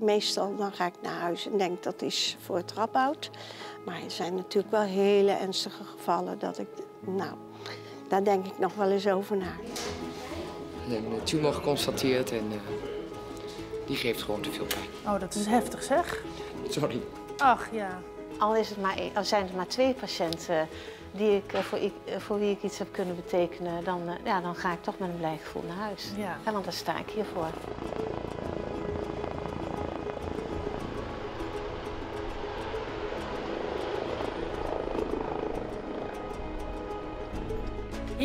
Meestal dan ga ik naar huis en denk dat is voor het Radboud. Maar er zijn natuurlijk wel hele ernstige gevallen dat ik, nou, daar denk ik nog wel eens over na. Een tumor geconstateerd en uh, die geeft gewoon te veel pijn. Oh, dat is heftig zeg. Sorry. Ach ja. Al, is het maar, al zijn het maar twee patiënten die ik, eh, voor, ik, eh, voor wie ik iets heb kunnen betekenen, dan, eh, ja, dan ga ik toch met een blij gevoel naar huis. Ja. want daar sta ik hiervoor.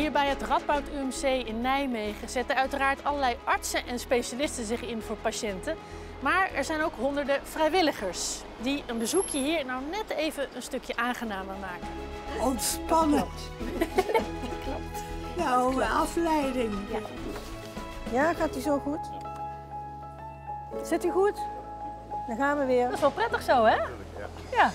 Hier bij het Radboud UMC in Nijmegen zetten uiteraard allerlei artsen en specialisten zich in voor patiënten. Maar er zijn ook honderden vrijwilligers die een bezoekje hier nou net even een stukje aangenamer maken. Ontspannen. Nou, afleiding. Ja, gaat u zo goed? Zit u goed? Dan gaan we weer. Dat is wel prettig zo, hè? Ja.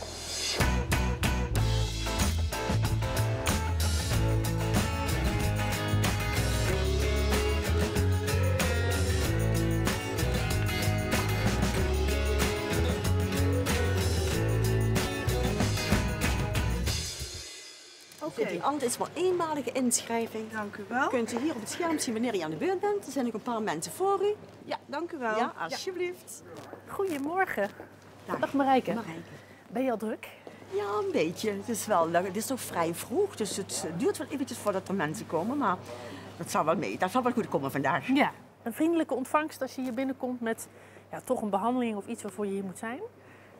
Oké. Die ant is maar eenmalige inschrijving. Dank u wel. Kunt u hier op het scherm zien wanneer u aan de beurt bent. Er zijn ook een paar mensen voor u. Ja, dank u wel. Ja, alsjeblieft. Goedemorgen. Dag. Dag Marijke. Marijke. Ben je al druk? Ja, een beetje. Het is, wel, het is nog vrij vroeg, dus het duurt wel eventjes voordat er mensen komen. Maar dat zal wel mee. Dat zal wel goed komen vandaag. Ja. Een vriendelijke ontvangst als je hier binnenkomt met ja, toch een behandeling of iets waarvoor je hier moet zijn.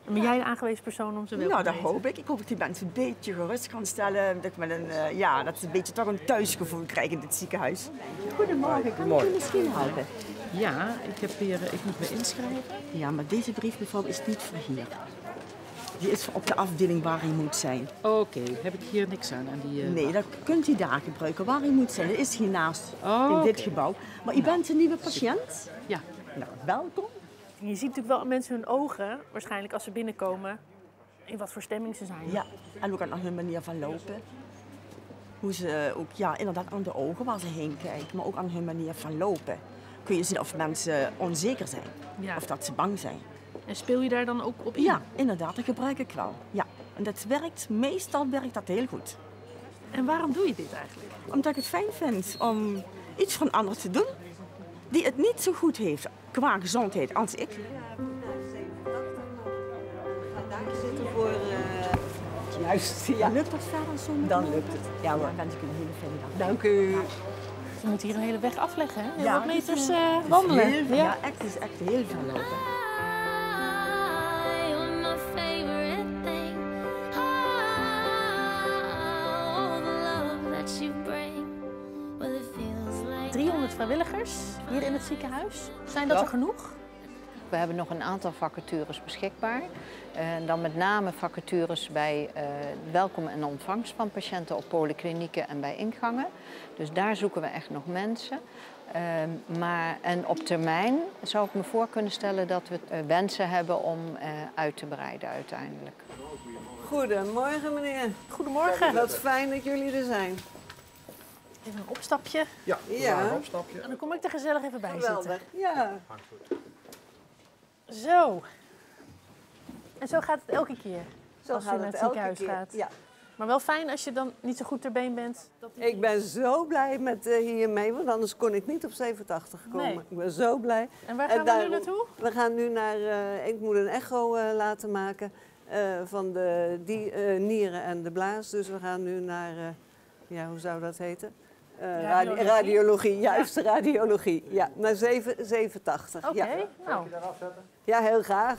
En ben jij de aangewezen persoon om ze welkom Nou, te dat hoop ik. Ik hoop dat die mensen een beetje gerust kan stellen. Dat, ik met een, eh, ja, dat ze een beetje toch een thuisgevoel krijgen in dit ziekenhuis. Goedemorgen, kan ik u misschien helpen? Ja, ik, heb weer, ik moet me inschrijven. Ja, maar deze brief, mevrouw, is niet voor hier. Die is voor op de afdeling waar u moet zijn. Oké, heb ik hier niks aan? aan die, eh, Nee, dat kunt u daar gebruiken waar u moet zijn. Dat is hiernaast Oh, in dit gebouw. Maar u bent een nieuwe patiënt. Ja. Nou, welkom. Je ziet natuurlijk wel aan mensen hun ogen, waarschijnlijk als ze binnenkomen, in wat voor stemming ze zijn. Ja, en ook aan hun manier van lopen. Hoe ze ook, ja, inderdaad aan de ogen waar ze heen kijken, maar ook aan hun manier van lopen. Kun je zien of mensen onzeker zijn. Ja. Of dat ze bang zijn. En speel je daar dan ook op in? Ja, inderdaad, dat gebruik ik wel. Ja. En dat werkt, meestal werkt dat heel goed. En waarom doe je dit eigenlijk? Omdat ik het fijn vind om iets voor een ander te doen die het niet zo goed heeft qua gezondheid als ik. zitten voor... Juist, ja. Lukt dat verder zo? Dan lukt het. Ja hoor. Dan wens ik u een hele fijne dag. Dank u. Je moet hier een hele weg afleggen, hè? Heel Ja, wat meters eh, is wandelen. heel ja. ja, echt, het is echt heel veel lopen. 300 vrijwilligers hier in het ziekenhuis. Zijn dat er genoeg? We hebben nog een aantal vacatures beschikbaar. En dan met name vacatures bij eh, welkom en ontvangst van patiënten op polyklinieken en bij ingangen. Dus daar zoeken we echt nog mensen. Ehm, maar, en op termijn zou ik me voor kunnen stellen dat we eh, wensen hebben om eh, uit te breiden uiteindelijk. Goedemorgen meneer. Goedemorgen. Wat fijn dat jullie er zijn. Even een opstapje. Ja. En dan kom ik er gezellig even bij zitten. Geweldig. Ja. Zo. En zo gaat het elke keer. Zo als je gaat naar het het elke ziekenhuis keer. gaat. Ja. Maar wel fijn als je dan niet zo goed ter been bent. Dat Ik ben zo blij met eh, hiermee, want anders kon ik niet op 87 komen. Nee. Ik ben zo blij. En waar gaan we daarom- nu naartoe? We gaan nu naar, eh, ik moet een echo eh, laten maken eh, van de die, eh, nieren en de blaas. Dus we gaan nu naar, eh, ja, hoe zou dat heten? Eh, radi- Radiologie? radiologie, juist, radiologie. Ja, naar 7, 87. Oké, Ja. nou. ja, heel graag.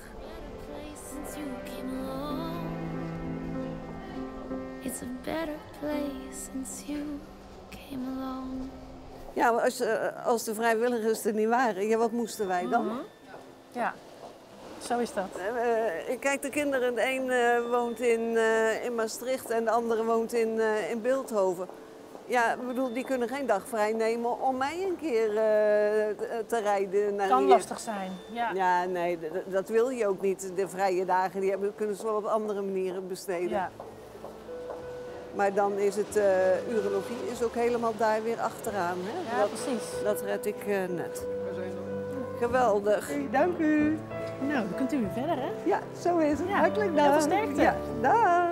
It's a better place since you came along. Ja, als, eh, als de vrijwilligers er niet waren, ja, wat moesten wij dan? Mhm. Ja, zo is dat. Eh, kijk, de kinderen, de een eh, woont in, eh, in Maastricht en de andere woont in, eh, in Beeldhoven. Ja, ik bedoel, die kunnen geen dag vrij nemen om mij een keer eh, te, te rijden naar Kan hier. lastig zijn. Ja. Ja, nee, dat wil je ook niet. De vrije dagen die hebben, kunnen ze wel op andere manieren besteden. Ja. Maar dan is het, eh, urologie is ook helemaal daar weer achteraan. Hè? Ja, dat, precies. dat red ik eh, net. Geweldig. dank u. Nou, dan kunt u weer verder, hè? Ja, zo is het. Ja, Hartelijk heel veel dank. sterkte. Ja, dag.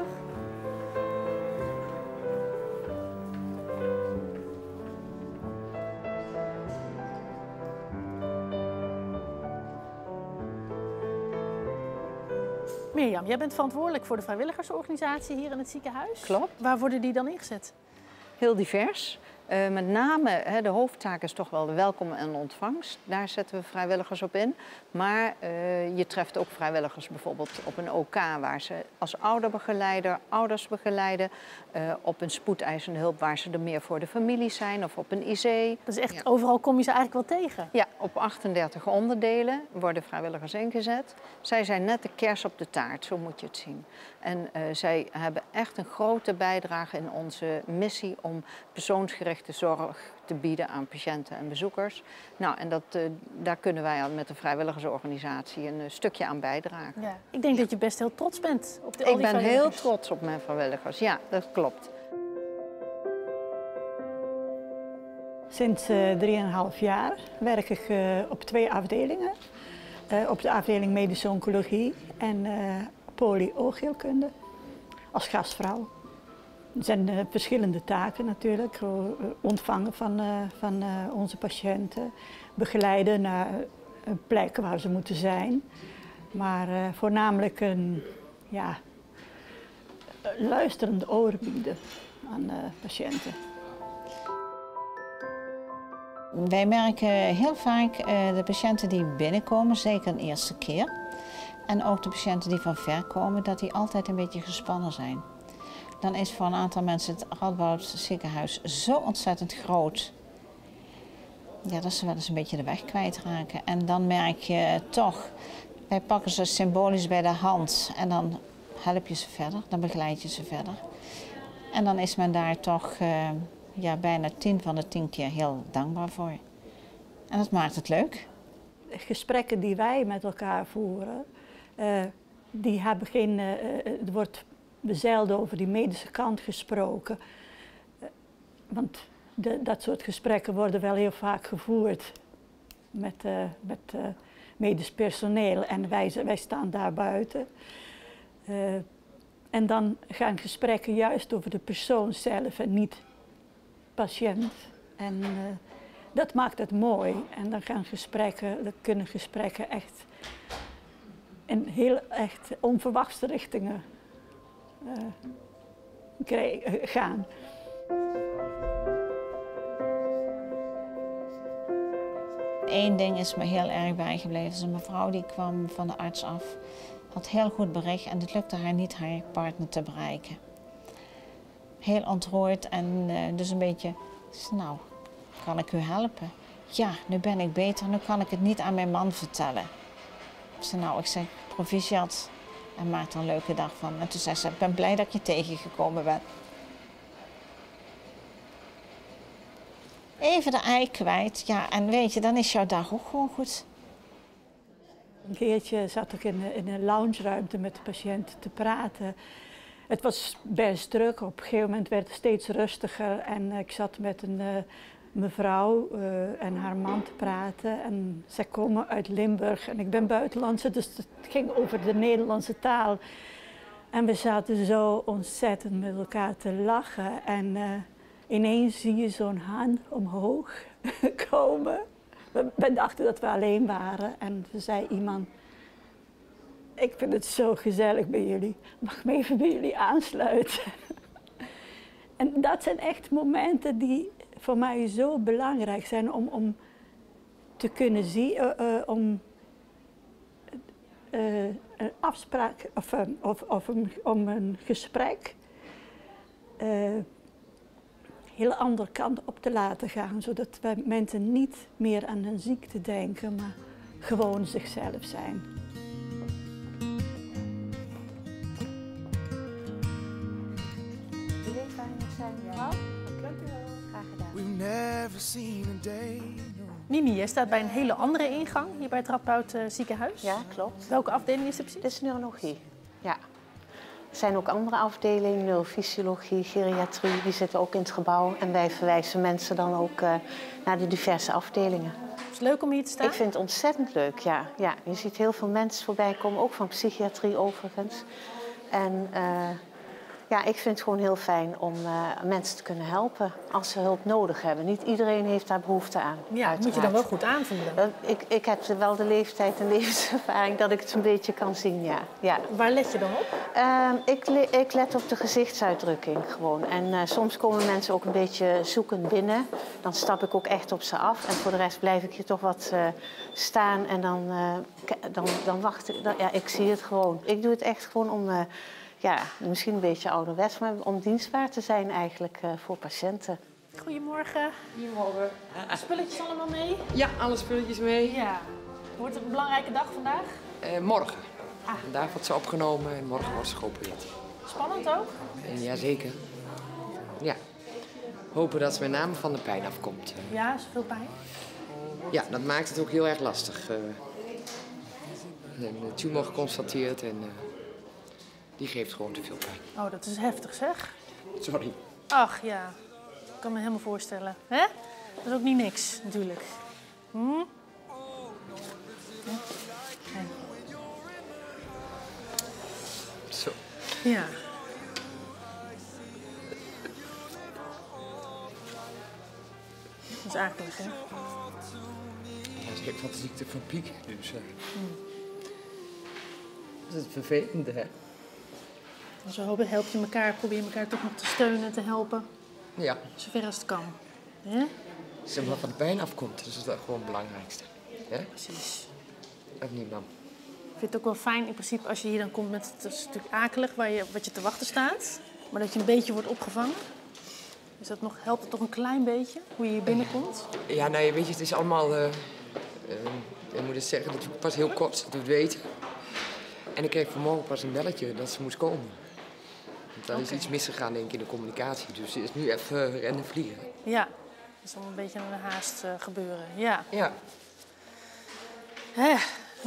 Mirjam, jij bent verantwoordelijk voor de vrijwilligersorganisatie hier in het ziekenhuis. Klopt. Waar worden die dan ingezet? Heel divers. Eh, met name, hè, de hoofdtaak is toch wel de welkom en ontvangst. Daar zetten we vrijwilligers op in. Maar eh, je treft ook vrijwilligers bijvoorbeeld op een OK... waar ze als ouderbegeleider ouders begeleiden. eh, op een spoedeisende hulp waar ze er meer voor de familie zijn. Of op een IC. Dat is echt, Ja. overal kom je ze eigenlijk wel tegen. Ja, op 38 onderdelen worden vrijwilligers ingezet. Zij zijn net de kers op de taart, zo moet je het zien. En zij hebben echt een grote bijdrage in onze missie om persoonsgerichte zorg te bieden aan patiënten en bezoekers. Nou, en dat, eh, daar kunnen wij al met de vrijwilligersorganisatie een eh, stukje aan bijdragen. Ja. Ik denk dat je best heel trots bent op de, Ik ben heel trots op mijn vrijwilligers, ja, dat klopt. Sinds eh 3,5 jaar werk ik eh, op twee afdelingen. Eh, op de afdeling medische oncologie en eh polyoogheelkunde als gastvrouw. Er zijn eh, verschillende taken natuurlijk. Eh, Ontvangen van, eh, van onze patiënten, begeleiden naar een plek waar ze moeten zijn. Maar voornamelijk een ja, luisterende oor bieden aan patiënten. Wij merken heel vaak de patiënten die binnenkomen, zeker een eerste keer. En ook de patiënten die van ver komen, dat die altijd een beetje gespannen zijn. Dan is voor een aantal mensen het Radboud ziekenhuis zo ontzettend groot. Ja, dat ze wel eens een beetje de weg kwijtraken. En dan merk je toch, wij pakken ze symbolisch bij de hand en dan help je ze verder, dan begeleid je ze verder. En dan is men daar toch eh, ja, bijna tien van de tien keer heel dankbaar voor. En dat maakt het leuk. gesprekken die wij met elkaar voeren, eh, die hebben geen, eh, er wordt zelden over die medische kant gesproken. Eh, want de, dat soort gesprekken worden wel heel vaak gevoerd met, eh, met eh, medisch personeel en wij, wij staan daar buiten. En dan gaan gesprekken juist over de persoon zelf en niet patiënt. En dat maakt het mooi. En dan gaan gesprekken, dan kunnen gesprekken echt in heel echt onverwachte richtingen gaan. Eén ding is me heel erg bijgebleven. Dus een mevrouw die kwam van de arts af, had heel goed bericht en het lukte haar niet haar partner te bereiken. Heel ontroerd en eh, dus een beetje, nou, kan ik u helpen? Ja, nu ben ik beter, nu kan ik het niet aan mijn man vertellen. Zei, nou, ik zeg, proficiat en maak er een leuke dag van. En toen zei ze, ik ben blij dat je tegengekomen bent. Even de ei kwijt, ja, en weet je, dan is jouw dag ook gewoon goed. Een keertje zat ik in, in een loungeruimte met de patiënt te praten. Het was best druk. Op een gegeven moment werd het steeds rustiger. En ik zat met een eh, mevrouw eh, en haar man te praten. En zij komen uit Limburg. En ik ben buitenlandse, dus het ging over de Nederlandse taal. En we zaten zo ontzettend met elkaar te lachen. En eh, ineens zie je zo'n haan omhoog komen. We, we dachten dat we alleen waren. En toen zei iemand, ik vind het zo gezellig bij jullie. Mag ik me even bij jullie aansluiten? en dat zijn echt momenten die voor mij zo belangrijk zijn om, om te kunnen zien, eh, eh, om eh, een afspraak of, of, of een, om een gesprek heel andere kant op te laten gaan, zodat mensen niet meer aan hun ziekte denken, maar gewoon zichzelf zijn. Mimi, jij staat bij een hele andere ingang hier bij het Radboud eh, ziekenhuis. Ja, klopt. Welke afdeling is het precies? Dit is neurologie. Ja. Er zijn ook andere afdelingen, neurofysiologie, geriatrie, die zitten ook in het gebouw. En wij verwijzen mensen dan ook uh, naar de diverse afdelingen. Is het leuk om hier te staan? Ik vind het ontzettend leuk, ja. ja. Je ziet heel veel mensen voorbij komen, ook van psychiatrie overigens. En uh, ja, ik vind het gewoon heel fijn om uh, mensen te kunnen helpen als ze hulp nodig hebben. Niet iedereen heeft daar behoefte aan. Ja, moet je dan wel goed aanvoelen. Uh, ik, ik heb wel de leeftijd en levenservaring dat ik het een beetje kan zien, ja. ja. Waar let je dan op? Uh, ik, ik, let op de gezichtsuitdrukking gewoon. En eh, soms komen mensen ook een beetje zoekend binnen. Dan stap ik ook echt op ze af. En voor de rest blijf ik hier toch wat eh, staan en dan, dan, dan wacht ik. Dan, ja, ik zie het gewoon. Ik doe het echt gewoon om ja, misschien een beetje ouderwets, maar om dienstbaar te zijn eigenlijk uh, voor patiënten. Goedemorgen. Goedemorgen. Spulletjes allemaal mee? Ja, alle spulletjes mee. Ja. Wordt het een belangrijke dag vandaag? Uh, morgen. Ah. Vandaag wordt ze opgenomen en morgen wordt ze geopereerd. Spannend ook? Uh, Jazeker. Ja. Hopen dat ze met name van de pijn afkomt. Ja, is veel pijn? Ja, dat maakt het ook heel erg lastig. een tumor geconstateerd en die geeft gewoon te veel pijn. Oh, dat is heftig zeg. Sorry. Ach ja, ik kan me helemaal voorstellen. Hè? Dat is ook niet niks, natuurlijk. Hm? Ja. Zo. Ja. Dat is akelig, hè? Ja, ze heeft wat ziekte van piek, dus... Uh... Hm. Dat is het vervelende, hè? Zo hopen, help je elkaar, probeer elkaar toch nog te steunen en te helpen. Ja. Zover als het kan. Ja? Zeg maar van de pijn afkomt, dus dat is dat gewoon het belangrijkste. Ja? Precies. Of niet, mam? Ik vind het ook wel fijn in principe als je hier dan komt met het stuk akelig waar je, wat je te wachten staat. Maar dat je een beetje wordt opgevangen. Is dat nog, helpt het toch een klein beetje, hoe je hier binnenkomt? Ja, nou weet je, het is allemaal... Uh, uh, ik moet het zeggen, dat pas heel kort het weten. En ik kreeg vanmorgen pas een belletje dat ze moest komen. Daar is iets misgegaan denk ik in de communicatie. Dus het is nu even rennen vliegen. Ja, dat is al een beetje een haast uh, gebeuren. Ja. Ja. Hè,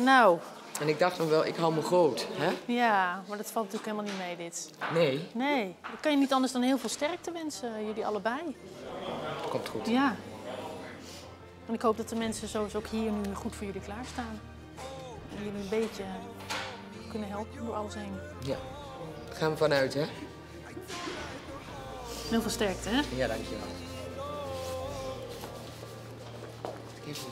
nou. En ik dacht nog wel, ik hou me groot. Hè? Ja, maar dat valt natuurlijk helemaal niet mee dit. Nee. Nee. Dan kan je niet anders dan heel veel sterkte wensen, jullie allebei. Komt goed. Ja. En ik hoop dat de mensen zoals ook hier nu goed voor jullie klaarstaan. En jullie een beetje kunnen helpen door alles heen. Ja, daar gaan we vanuit, hè? Heel veel sterkte, hè? Ja, dankjewel. Even.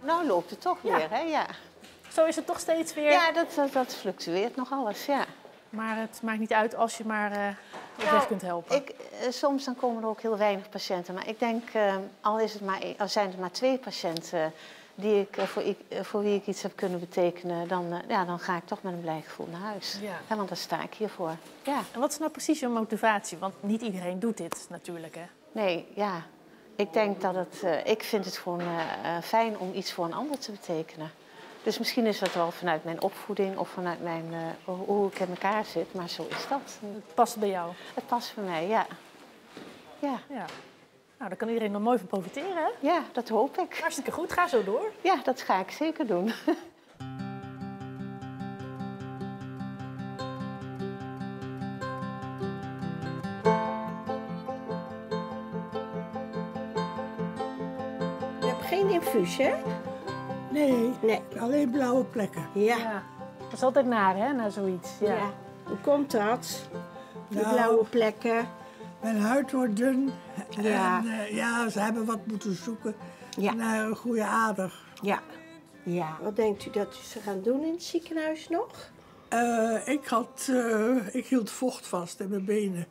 Nou loopt het toch Ja. weer, hè? Ja. Zo is het toch steeds weer. Ja, dat, dat, dat fluctueert nog alles, ja. Maar het maakt niet uit als je maar eh Nou, weg kunt helpen. Ik, eh, soms dan komen er ook heel weinig patiënten. Maar ik denk, eh, al, is het maar, één- al zijn het maar twee patiënten die ik, eh, voor, ik, eh, voor wie ik iets heb kunnen betekenen, dan, eh, ja, dan ga ik toch met een blij gevoel naar huis. Ja. want daar sta ik hiervoor. Ja. En wat is nou precies je motivatie? Want niet iedereen doet dit natuurlijk, hè? Nee, ja. Ik denk dat het. eh, ik vind het gewoon eh, eh, fijn om iets voor een ander te betekenen. Dus misschien is dat wel vanuit mijn opvoeding of vanuit mijn, eh, hoe- ik in elkaar zit, maar zo is dat. Het past bij jou? Het past bij mij, ja. Ja. Ja. Nou, daar kan iedereen nog mooi van profiteren, hè? Ja, dat hoop ik. Hartstikke goed, ga zo door. Ja, dat ga ik zeker doen. Je hebt geen infuus, hè? Nee, Nee. alleen blauwe plekken. Ja. Dat is altijd naar, hè, na zoiets. Ja. Ja. Hoe komt dat? Die Nou, blauwe plekken. Mijn huid wordt dun. Ja. En eh, ja, ze hebben wat moeten zoeken Ja. naar een goede ader. Ja. Ja. Wat denkt u dat ze gaan doen in het ziekenhuis nog? Eh, ik, had, eh, ik hield vocht vast in mijn benen.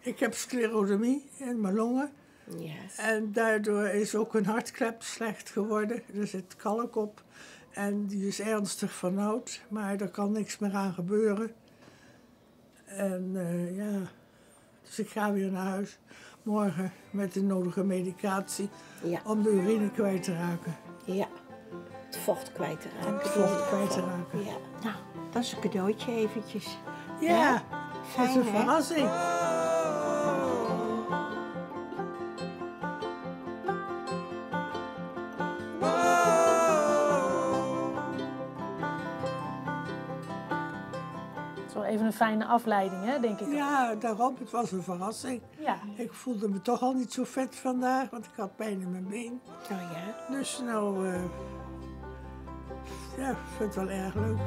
Ik heb sclerodermie in mijn longen. Ja. En daardoor is ook een hartklep slecht geworden. Er zit kalk op. En die is ernstig vernauwd. Maar er kan niks meer aan gebeuren. En eh, ja, dus ik ga weer naar huis. Morgen met de nodige medicatie. Ja. Om de urine kwijt te raken. Ja. Het vocht kwijt te raken. Het vocht kwijt te raken. Ja. Nou, dat is een cadeautje eventjes. Ja, dat Fijn, is een hè? verrassing. Fijne afleiding, hè, denk ik. Ja, daarom. Het was een verrassing. Ja. Ik voelde me toch al niet zo vet vandaag, want ik had pijn in mijn been. Oh ja? Dus nou, eh, ja, ik vind het wel erg leuk.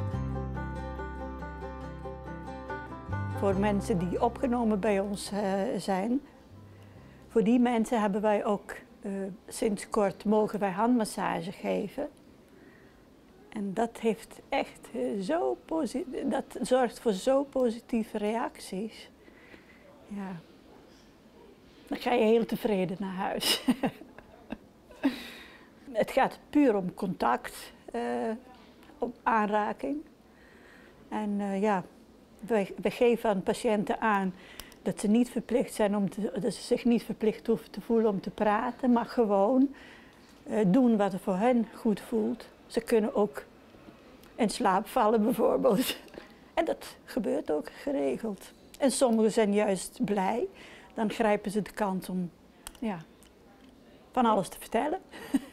Voor mensen die opgenomen bij ons eh, zijn, voor die mensen hebben wij ook eh, sinds kort mogen wij handmassage geven. En dat heeft echt eh, zo positief, dat zorgt voor zo positieve reacties. Ja. Dan ga je heel tevreden naar huis. Het gaat puur om contact, eh, om aanraking. En eh, ja, wij geven aan patiënten aan dat ze niet verplicht zijn om dat ze zich niet verplicht hoeven te voelen om te praten, maar gewoon doen wat er voor hen goed voelt. Ze kunnen ook in slaap vallen bijvoorbeeld. En dat gebeurt ook geregeld. En sommigen zijn juist blij. Dan grijpen ze de kans om ja, van alles te vertellen.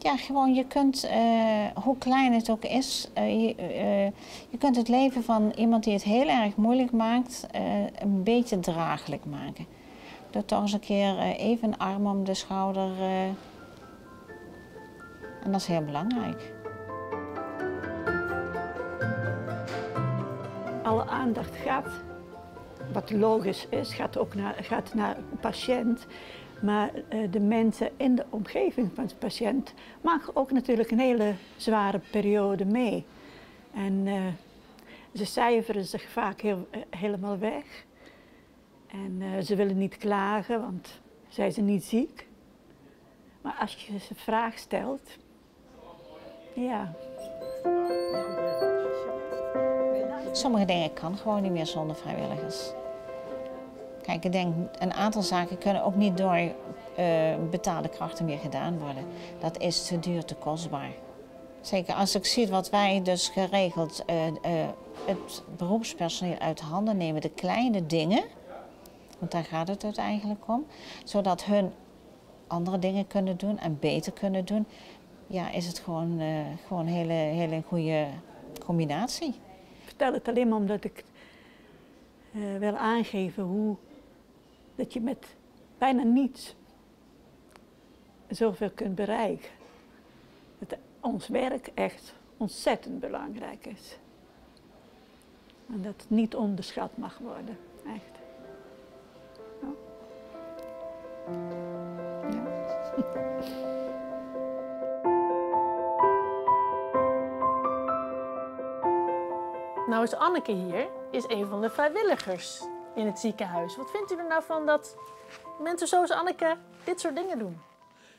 Ja, gewoon je kunt, eh, hoe klein het ook is, eh, je, eh, je kunt het leven van iemand die het heel erg moeilijk maakt, een beetje draaglijk maken. Door toch eens een keer even een arm om de schouder. En dat is heel belangrijk. Alle aandacht gaat, wat logisch is, gaat ook naar, gaat naar de patiënt. Maar eh, de mensen in de omgeving van de patiënt maken ook natuurlijk een hele zware periode mee. En eh, ze cijferen zich vaak heel, eh, helemaal weg. En ze willen niet klagen, want zijn ze niet ziek. Maar als je ze een vraag stelt, ja, Sommige dingen kan gewoon niet meer zonder vrijwilligers. Kijk, ik denk, een aantal zaken kunnen ook niet door eh, betaalde krachten meer gedaan worden. Dat is te duur, te kostbaar. Zeker als ik zie wat wij dus geregeld eh, eh, het beroepspersoneel uit handen nemen, de kleine dingen, want daar gaat het uiteindelijk om, zodat hun andere dingen kunnen doen en beter kunnen doen, ja, is het gewoon, eh gewoon een hele, hele goede combinatie. Ik vertel het alleen maar omdat ik eh, wil aangeven hoe dat je met bijna niets zoveel kunt bereiken. Dat ons werk echt ontzettend belangrijk is. En dat het niet onderschat mag worden, echt. Ja. Nou is Anneke hier, is een van de vrijwilligers in het ziekenhuis. Wat vindt u er nou van dat mensen zoals Anneke dit soort dingen doen?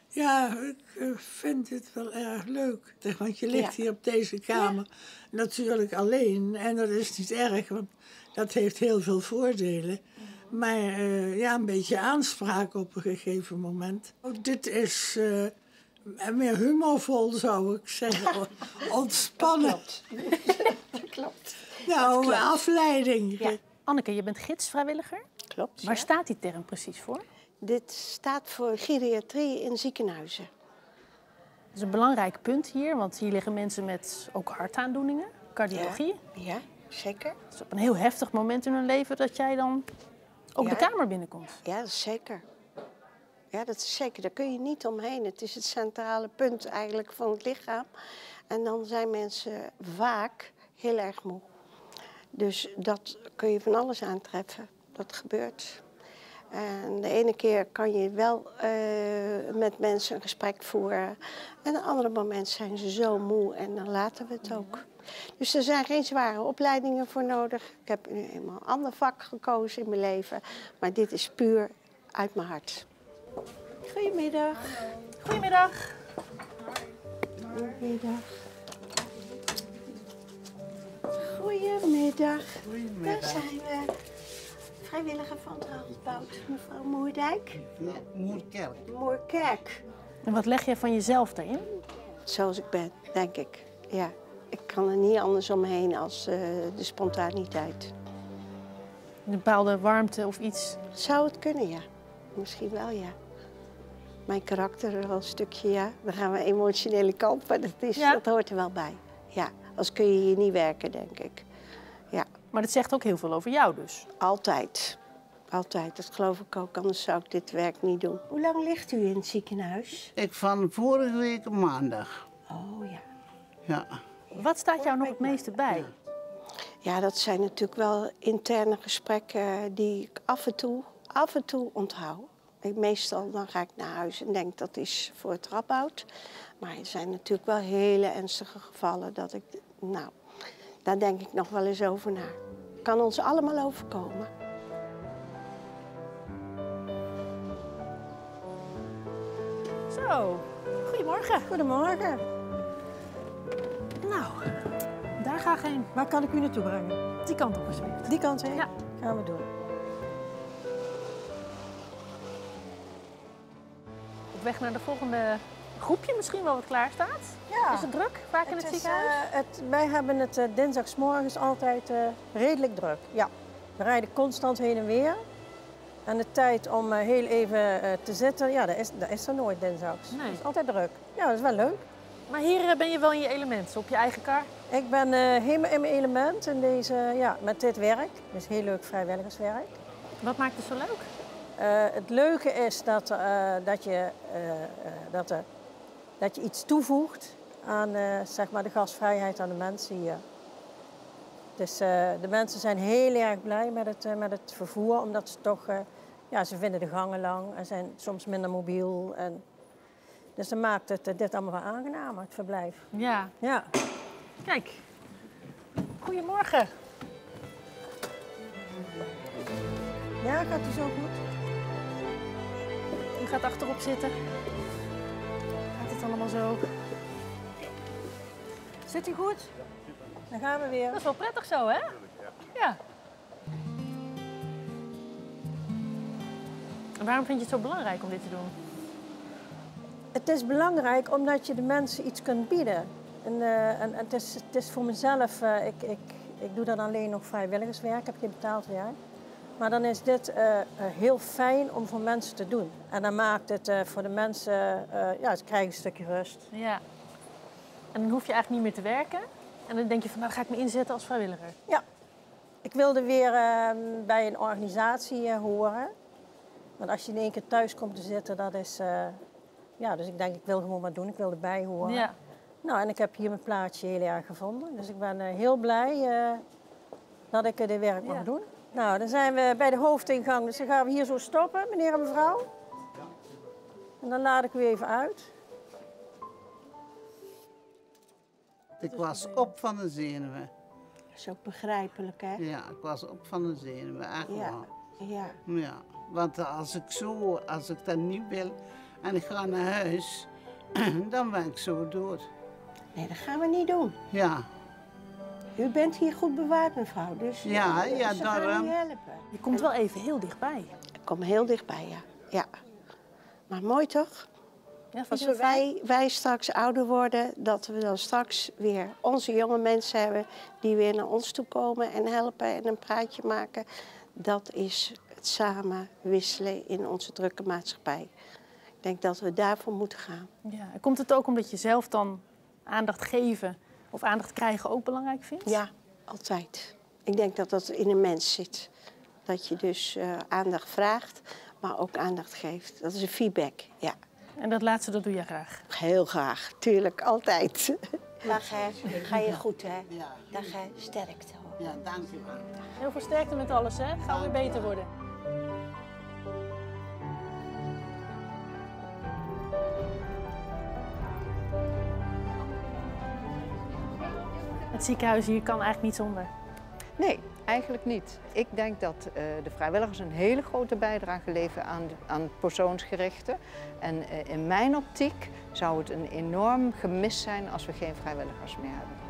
Ja, ik eh, vind het wel erg leuk. Want je ligt Ja. hier op deze kamer natuurlijk alleen. En dat is niet erg, want dat heeft heel veel voordelen. Maar eh, ja, een beetje aanspraak op een gegeven moment. Oh, dit is eh, meer humorvol, zou ik zeggen. Ontspannen. Klopt. Nou, klopt. afleiding. Ja. Anneke, je bent gidsvrijwilliger. Klopt. Waar ja. staat die term precies voor? Dit staat voor geriatrie in ziekenhuizen. Dat is een belangrijk punt hier, want hier liggen mensen met ook hartaandoeningen, cardiologie. Ja, zeker. Het is op een heel heftig moment in hun leven dat jij dan ook Ja. de kamer binnenkomt. Ja, dat is zeker. Ja, dat is zeker. Daar kun je niet omheen. Het is het centrale punt eigenlijk van het lichaam. En dan zijn mensen vaak heel erg moe. Dus dat kun je van alles aantreffen. Dat gebeurt. En de ene keer kan je wel eh, met mensen een gesprek voeren. En een andere moment zijn ze zo moe en dan laten we het ook. Dus er zijn geen zware opleidingen voor nodig. Ik heb nu eenmaal een ander vak gekozen in mijn leven. Maar dit is puur uit mijn hart. Goedemiddag. Goedemiddag. Goedemiddag. Goedemiddag. Daar zijn we. Vrijwilliger van het Radboud, mevrouw Moerdijk. Moerkerk. Moerkerk. En wat leg jij van jezelf daarin? Zoals ik ben, denk ik. Ja, ik kan er niet anders omheen als eh, de spontaniteit. Een bepaalde warmte of iets? Zou het kunnen, ja. Misschien wel, ja. Mijn karakter wel een stukje, ja. Dan gaan we emotionele kant, maar dat, is, Ja. dat hoort er wel bij. Ja, als kun je hier niet werken, denk ik. Ja. Maar dat zegt ook heel veel over jou dus. Altijd. Altijd, dat geloof ik ook, anders zou ik dit werk niet doen. Hoe lang ligt u in het ziekenhuis? Ik van vorige week maandag. Oh ja. Ja. Wat staat jou nog het meeste bij? Ja, dat zijn natuurlijk wel interne gesprekken die ik af en toe, af en toe onthoud. Ik, meestal dan ga ik naar huis en denk dat is voor het rapbout. Maar er zijn natuurlijk wel hele ernstige gevallen dat ik, nou, daar denk ik nog wel eens over na. Kan ons allemaal overkomen. Zo, goedemorgen. Goedemorgen. Nou, daar ga ik heen. Waar kan ik u naartoe brengen? Die kant op alsjeblieft. Die kant heen? Ja. Gaan we doen. Op weg naar de volgende groepje misschien wel wat klaar staat. Ja. Is het druk vaak in het, is, ziekenhuis? eh, het, wij hebben het uh, dinsdagsmorgens altijd eh, redelijk druk. Ja. We rijden constant heen en weer. En de tijd om heel even te zitten, ja, dat is, dat is er nooit dinsdags. Nee. Het is altijd druk. Ja, dat is wel leuk. Maar hier ben je wel in je element, op je eigen kar. Ik ben helemaal in mijn element in deze, ja, met dit werk. Dus heel leuk vrijwilligerswerk. Wat maakt het zo leuk? Het leuke is dat, dat, je, dat, er- dat je iets toevoegt aan eh, zeg maar de gastvrijheid aan de mensen hier. Dus eh, de mensen zijn heel erg blij met het, eh, met het vervoer, omdat ze toch, ja, ze vinden de gangen lang en zijn soms minder mobiel. En, dus dat maakt het, dit allemaal wel aangenamer, het verblijf. Ja. Ja. Kijk. Goedemorgen. Ja, gaat u zo goed? U gaat achterop zitten. Allemaal zo? Zit u goed? Dan gaan we weer. Dat is wel prettig zo, hè? Ja. En waarom vind je het zo belangrijk om dit te doen? Het is belangrijk omdat je de mensen iets kunt bieden. En, eh, en, en het, is, het is voor mezelf, eh, ik, ik, ik doe dan alleen nog vrijwilligerswerk, heb geen betaald werk. Maar dan is dit eh, eh, heel fijn om voor mensen te doen. En dan maakt het eh, voor de mensen, eh, ja, ze krijgen een stukje rust. Ja. En dan hoef je eigenlijk niet meer te werken. En dan denk je van, nou ga ik me inzetten als vrijwilliger. Ja, ik wilde weer eh, bij een organisatie horen. Want als je in één keer thuis komt te zitten, dat is... ja, dus ik denk, ik wil gewoon wat doen. Ik wil erbij horen. Ja. Nou, en ik heb hier mijn plaatsje heel erg gevonden. Dus ik ben heel blij dat ik dit werk mag doen. Nou, dan zijn we bij de hoofdingang. Dus dan gaan we hier zo stoppen, meneer en mevrouw. En dan laat ik u even uit. Ik was op van de zenuwen. Dat is ook begrijpelijk, hè? Ja, ik was op van de zenuwen, echt Ja. wel. Ja. Ja, want als ik zo, als ik dat niet wil en ik ga naar huis, dan ben ik zo dood. Nee, dat gaan we niet doen. Ja, U bent hier goed bewaard, mevrouw. Dus Ja, eh, ja, ze gaan daarom. u helpen. Je komt wel even heel dichtbij. Ik kom heel dichtbij, ja. ja. Maar mooi toch? Ja, Als we wij, wij straks ouder worden, dat we dan straks weer onze jonge mensen hebben die weer naar ons toe komen en helpen en een praatje maken. Dat is het samen wisselen in onze drukke maatschappij. Ik denk dat we daarvoor moeten gaan. Ja. Komt het ook omdat je zelf dan aandacht geven of aandacht krijgen ook belangrijk vindt? Ja, altijd. Ik denk dat dat in een mens zit. Dat je dus eh, aandacht vraagt, maar ook aandacht geeft. Dat is een feedback, ja. En dat laatste, dat doe je graag? Heel graag, tuurlijk, altijd. Dag hè, ga je goed hè? Ja. Dag hè, sterkte hoor. ja, dank u wel. Heel veel sterkte met alles, hè? Ga weer beter worden. Het ziekenhuis hier kan eigenlijk niet zonder. Nee, eigenlijk niet. Ik denk dat eh, de vrijwilligers een hele grote bijdrage leveren aan, aan het persoonsgerichte. En eh, in mijn optiek zou het een enorm gemis zijn als we geen vrijwilligers meer hebben.